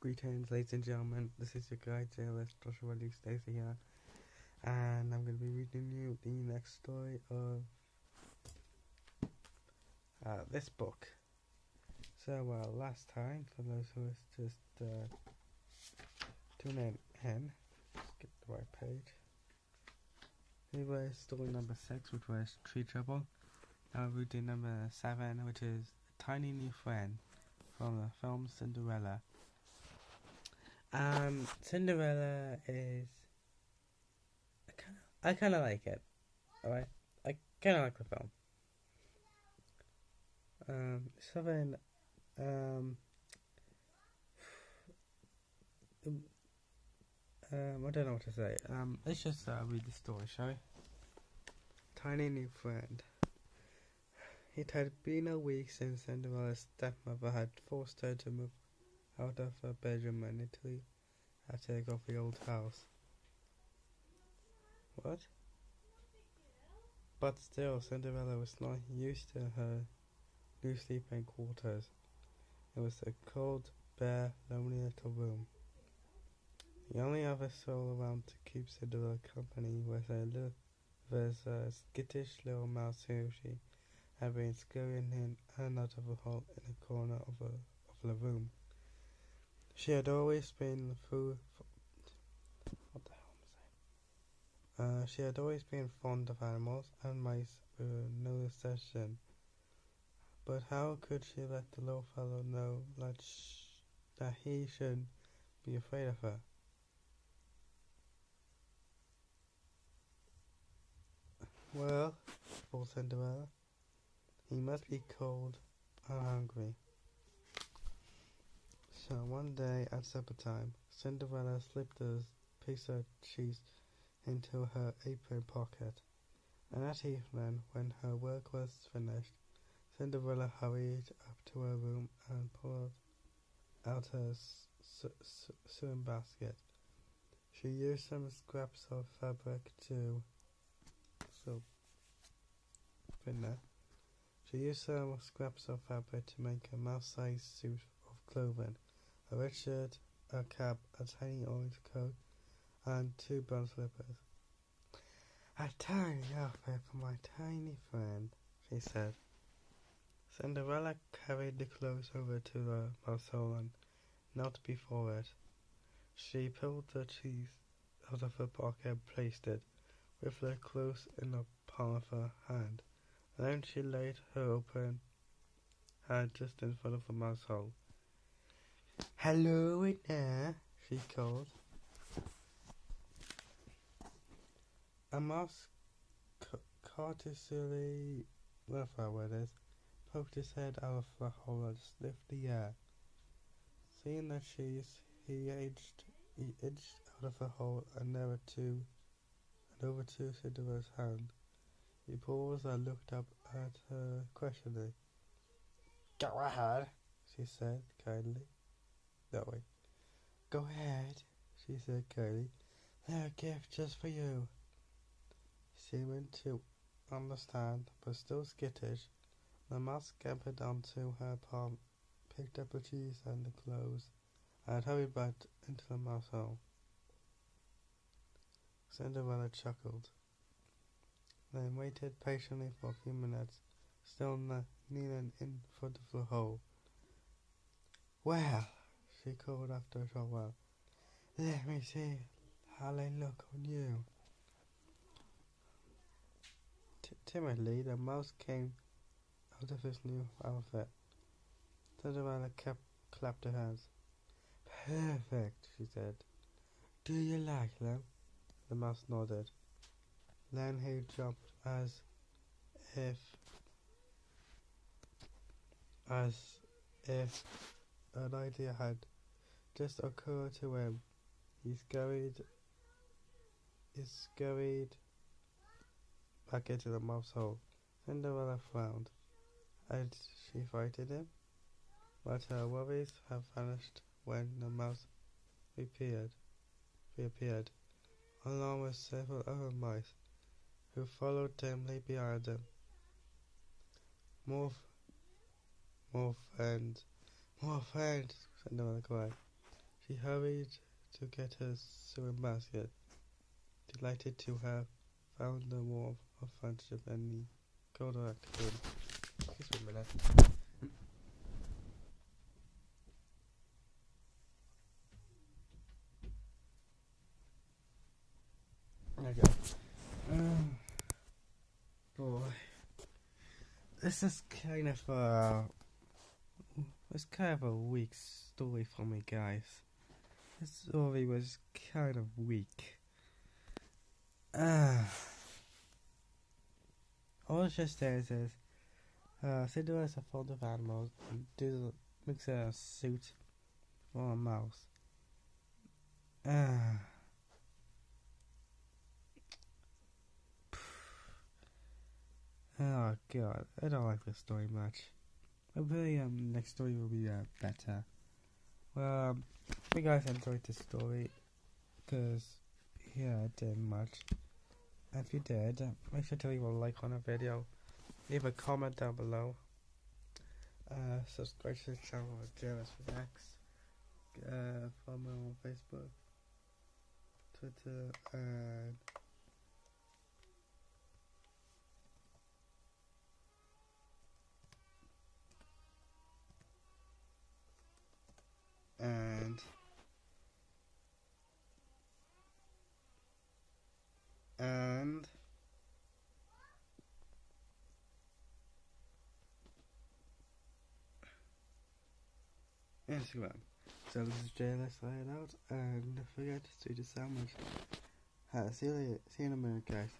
Greetings, ladies and gentlemen. This is your guide, JLS Joshua Lee Stacy here, and I'm going to be reading you the next story of uh, this book. So, uh, last time, for those who was just uh, tuning in, get the right page. We were story number six, which was Tree Trouble. Now we're reading number seven, which is Tiny New Friend from the film Cinderella. Um, Cinderella is. I kind of, I kind of like it. Alright, I kind of like the film. Um, something. Um. Um, I don't know what to say. Um, let's just uh, read the story, shall we? Tiny new friend. It had been a week since Cinderella's stepmother had forced her to move out of her bedroom and into the attic of the old house. What? But still, Cinderella was not used to her new sleeping quarters. It was a cold, bare, lonely little room. The only other soul around to keep Cinderella company was a little, was a skittish little mouse who she had been scurrying in and out of a hole in a corner of, a, of the room. She had always been through. What the hell am I saying? Uh, she had always been fond of animals, and mice were no exception. But how could she let the little fellow know that, sh- that he should be afraid of her? Well, thought Cinderella, he must be cold and hungry. So one day at supper time, Cinderella slipped a piece of cheese into her apron pocket. And that evening, when her work was finished, Cinderella hurried up to her room and pulled out her sewing basket. She used some scraps of fabric to so there. She used some scraps of fabric to make a mouse-sized suit of clothing, a red shirt, a cap, a tiny orange coat, and two brown slippers. A tiny outfit for my tiny friend, she said. Cinderella carried the clothes over to uh, the mouse hole and knelt before it. She pulled the cheese out of her pocket and placed it, with the clothes in the palm of her hand. Then she laid her open hand just in front of the mouse hole. Hello in there, uh, she called. A mouse cautiously, whatever word is, poked his head out of the hole and sniffed the air. Seeing that she's, he edged, he edged out of the hole and never to, and over to Cinderella's hand. He paused and looked up at her questioningly. Go ahead, she said kindly. No, way. Go ahead, she said kindly. They're a gift just for you. Seeming to understand, but still skittish, the mouse scampered onto her palm, picked up the cheese and the clothes, and hurried back into the mouse hole. Cinderella chuckled then waited patiently for a few minutes, still kneeling in front of the hole. Well, she called after a short while, let me see how they look on you. T timidly, the mouse came out of his new outfit. Cinderella kept, clapped her hands. Perfect, she said. Do you like them? The mouse nodded. Then he jumped as if as if an idea had just occurred to him. He scurried he scurried back into the mouse hole. Cinderella frowned. Had she frightened him? But her worries had vanished when the mouse reappeared. reappeared, along with several other mice who followed dimly behind him. More, more friends, more friends, the cried. She hurried to get her sewing basket, delighted to have found the warmth of friendship and the colder afternoon. Excuse me. Um, this is kind of a it's kind of a weak story for me, guys. This story was kind of weak. Ah. all it just says is, uh, Cinderella's a fond of animals and does makes a suit for a mouse. Ah. Oh god, I don't like this story much. Hopefully, um, next story will be uh, better. Well, um, hope you guys enjoyed this story, cause yeah, it didn't much. If you did, make sure to leave a like on the video, leave a comment down below, uh, subscribe to the channel with James for next, uh, follow me on Facebook, Twitter, and and Instagram. So this is JLS Laid Out, and don't forget to do the sandwich. Uh, see you later. See you in a minute, guys.